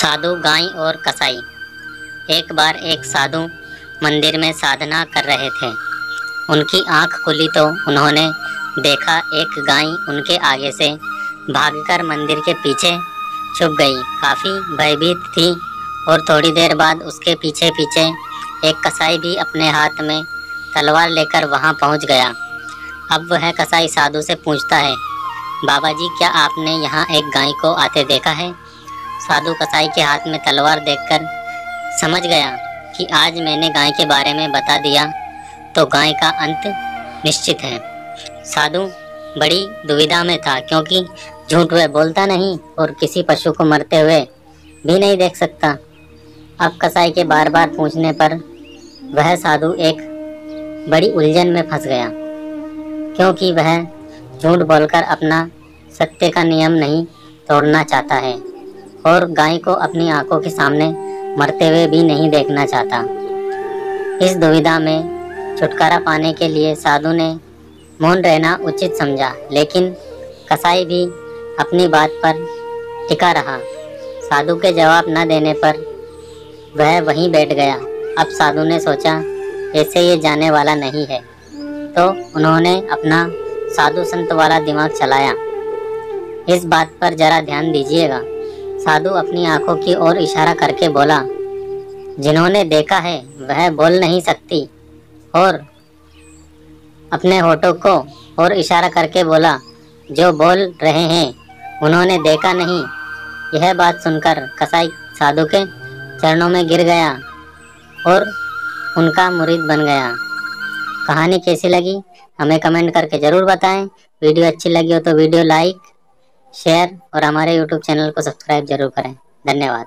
साधु, गाय और कसाई। एक बार एक साधु मंदिर में साधना कर रहे थे। उनकी आँख खुली तो उन्होंने देखा एक गाय उनके आगे से भागकर मंदिर के पीछे छुप गई। काफ़ी भयभीत थी और थोड़ी देर बाद उसके पीछे पीछे एक कसाई भी अपने हाथ में तलवार लेकर वहाँ पहुँच गया। अब वह कसाई साधु से पूछता है, बाबा जी, क्या आपने यहाँ एक गाय को आते देखा है? साधु कसाई के हाथ में तलवार देखकर समझ गया कि आज मैंने गाय के बारे में बता दिया तो गाय का अंत निश्चित है। साधु बड़ी दुविधा में था क्योंकि झूठ वह बोलता नहीं और किसी पशु को मरते हुए भी नहीं देख सकता। अब कसाई के बार बार पूछने पर वह साधु एक बड़ी उलझन में फंस गया, क्योंकि वह झूठ बोलकर अपना सत्य का नियम नहीं तोड़ना चाहता है। और गाय को अपनी आँखों के सामने मरते हुए भी नहीं देखना चाहता। इस दुविधा में छुटकारा पाने के लिए साधु ने मौन रहना उचित समझा, लेकिन कसाई भी अपनी बात पर टिका रहा। साधु के जवाब न देने पर वह वहीं बैठ गया। अब साधु ने सोचा, ऐसे ये जाने वाला नहीं है। तो उन्होंने अपना साधु संत वाला दिमाग चलाया। इस बात पर जरा ध्यान दीजिएगा। साधु अपनी आँखों की ओर इशारा करके बोला, जिन्होंने देखा है, वह बोल नहीं सकती। और अपने होठों को और इशारा करके बोला, जो बोल रहे हैं, उन्होंने देखा नहीं। यह बात सुनकर कसाई साधु के चरणों में गिर गया और उनका मुरीद बन गया। कहानी कैसी लगी? हमें कमेंट करके ज़रूर बताएँ। वीडियो अच्छी लगी हो तो वीडियो लाइक शेयर और हमारे यूट्यूब चैनल को सब्सक्राइब ज़रूर करें। धन्यवाद।